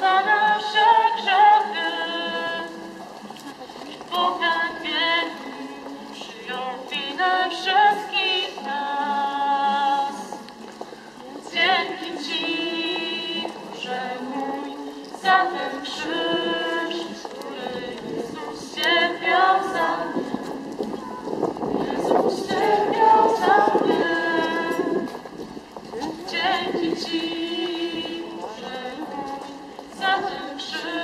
za nasze grzechy. W poprawieniu przyjął winę wszystkich nas. Dzięki Ci, Boże mój, za ten krzyż, który Jezus cierpiał za mnie. Jezus cierpiał za mnie. Dzięki Ci, Sure.